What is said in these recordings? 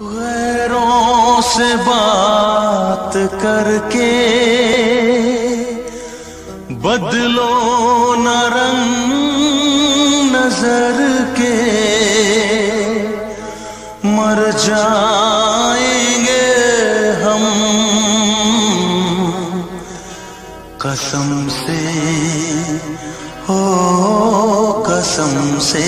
गैरों से बात करके बदलो न रंग नज़र के मर जाएँगे हम। कसम से हो कसम से।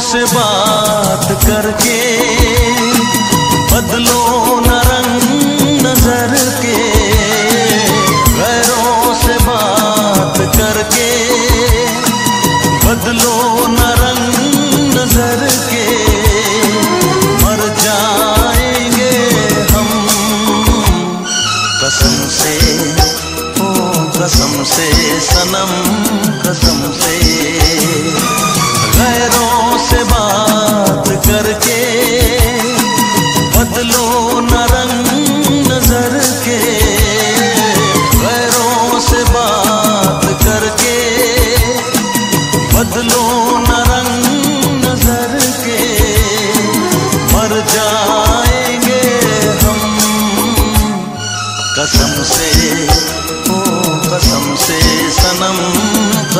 से बात करके, बदलो न रंग नज़र के, गैरों से बात करके, बदलो न रंग नज़र के, मर जाएँगे हम। कसम से, ओ कसम से, सनम कसम से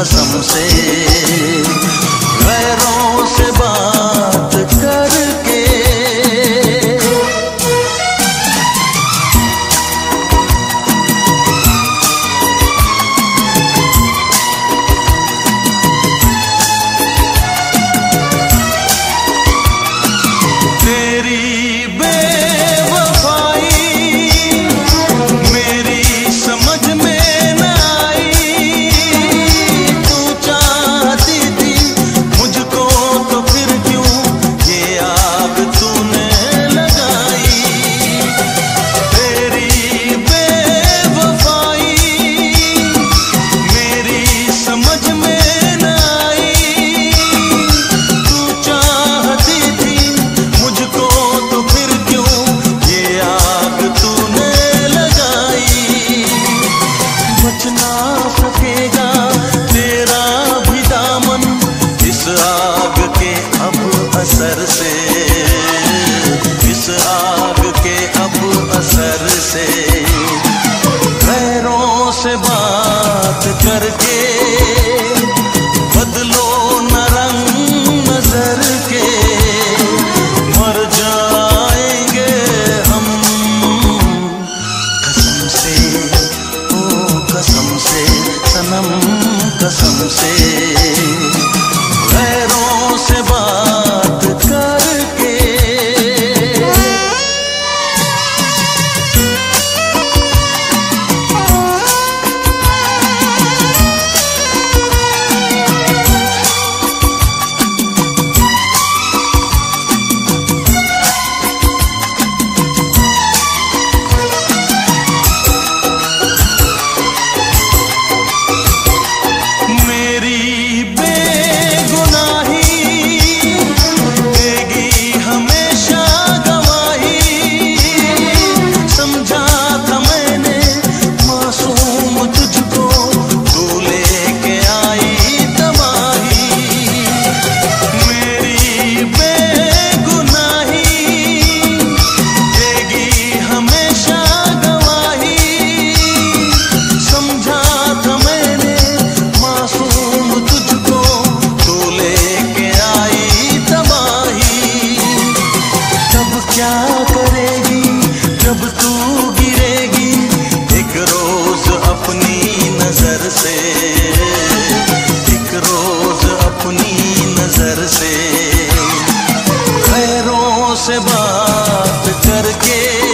कसम से आग के अब असर से। इस आग के अब असर से। पैरों से बात करके गिरेगी रोज अपनी नज़र से। रोज अपनी नज़र से। खैरों से बात करके